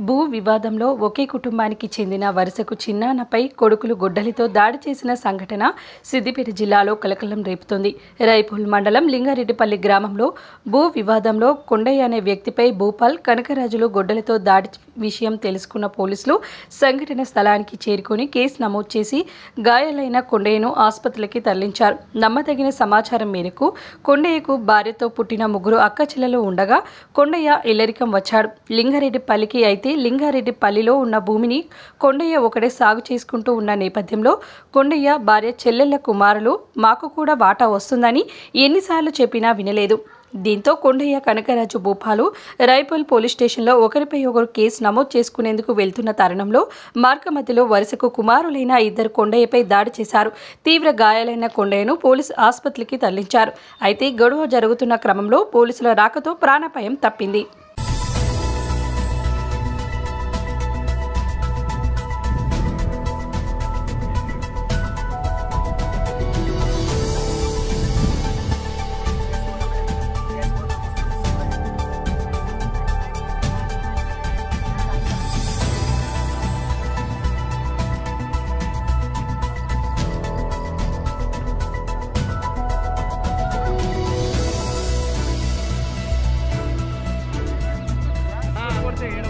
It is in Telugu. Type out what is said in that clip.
భూ వివాదంలో ఒకే కుటుంబానికి చెందిన వరుసకు చిన్నానపై కొడుకులు గొడ్డలితో దాడి చేసిన సంఘటన సిద్దిపేట జిల్లాలో కలకలం రేపుతోంది. రైపూల్ మండలం లింగారెడ్డిపల్లి గ్రామంలో భూ వివాదంలో కొండయ్య అనే వ్యక్తిపై భూపాల్ కనకరాజులు గొడ్డలితో దాడి విషయం తెలుసుకున్న పోలీసులు సంఘటన స్థలానికి చేరుకొని కేసు నమోదు చేసి గాయాలైన కొండయ్యను ఆసుపత్రికి తరలించారు. నమ్మదగిన సమాచారం మేరకు కొండయ్యకు భార్యతో పుట్టిన ముగ్గురు అక్క చెల్లెలు ఉండగా కొండయ్య ఇల్లరికం వచ్చాడు. లింగారెడ్డిపల్లికి అయితే లింగారెడ్డిపల్లిలో ఉన్న భూమిని కొండయ్య ఒకడే సాగు చేసుకుంటూ ఉన్న నేపథ్యంలో కొండయ్య భార్య చెల్లెళ్ళ కుమారులు మాకు కూడా వాటా వస్తుందని ఎన్నిసార్లు చెప్పినా వినలేదు. దీంతో కొండయ్య కనకరాజు భూపాలు రైపల్ పోలీస్ స్టేషన్లో ఒకరిపై ఒకరు కేసు నమోదు చేసుకునేందుకు వెళ్తున్న తరుణంలో మార్గ మధ్యలో వరుసకు కుమారులైన ఇద్దరు కొండయ్యపై దాడి చేశారు. తీవ్ర గాయాలైన కొండయ్యను పోలీసు ఆసుపత్రికి తరలించారు. అయితే గొడవ జరుగుతున్న క్రమంలో పోలీసుల రాకతో ప్రాణాపాయం తప్పింది. ചെയ്യണം